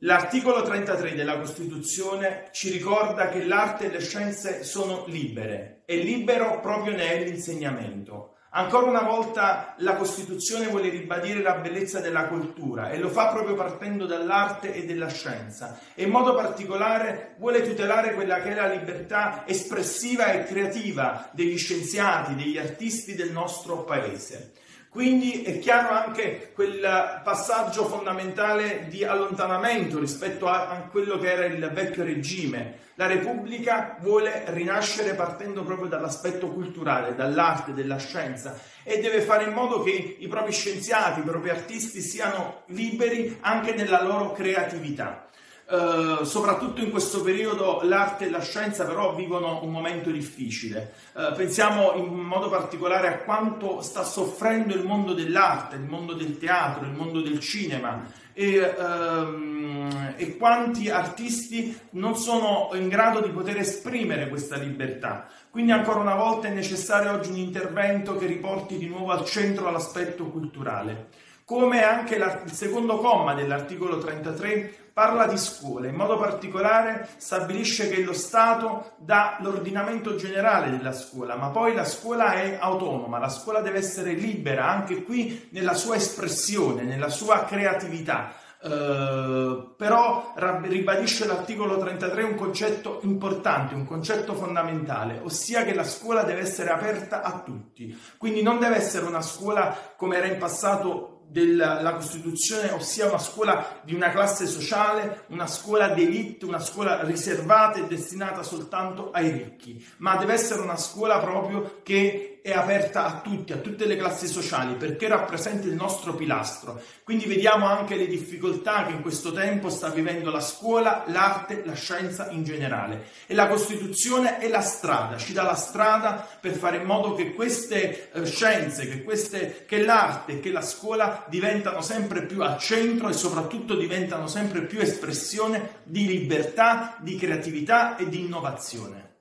L'articolo 33 della Costituzione ci ricorda che l'arte e le scienze sono libere e libero proprio ne è l'insegnamento. Ancora una volta la Costituzione vuole ribadire la bellezza della cultura e lo fa proprio partendo dall'arte e dalla scienza e in modo particolare vuole tutelare quella che è la libertà espressiva e creativa degli scienziati, degli artisti del nostro paese. Quindi è chiaro anche quel passaggio fondamentale di allontanamento rispetto a, quello che era il vecchio regime. La Repubblica vuole rinascere partendo proprio dall'aspetto culturale, dall'arte, dalla scienza e deve fare in modo che i propri scienziati, i propri artisti siano liberi anche nella loro creatività. Uh, soprattutto in questo periodo l'arte e la scienza però vivono un momento difficile. Uh, pensiamo in modo particolare a quanto sta soffrendo il mondo dell'arte, il mondo del teatro, il mondo del cinema e, um, e quanti artisti non sono in grado di poter esprimere questa libertà. Quindi ancora una volta è necessario oggi un intervento che riporti di nuovo al centro l'aspetto culturale come anche la, il secondo comma dell'articolo 33 parla di scuole, in modo particolare stabilisce che lo Stato dà l'ordinamento generale della scuola, ma poi la scuola è autonoma, la scuola deve essere libera anche qui nella sua espressione, nella sua creatività. Uh, però ribadisce l'articolo 33 un concetto importante, un concetto fondamentale, ossia che la scuola deve essere aperta a tutti. Quindi non deve essere una scuola come era in passato della Costituzione, ossia una scuola di una classe sociale, una scuola d'elite, una scuola riservata e destinata soltanto ai ricchi, ma deve essere una scuola proprio che è aperta a tutti, a tutte le classi sociali, perché rappresenta il nostro pilastro. Quindi vediamo anche le difficoltà che in questo tempo sta vivendo la scuola, l'arte, la scienza in generale. E la Costituzione è la strada, ci dà la strada per fare in modo che queste eh, scienze, che, queste, che l'arte, che la scuola diventano sempre più al centro e soprattutto diventano sempre più espressione di libertà, di creatività e di innovazione.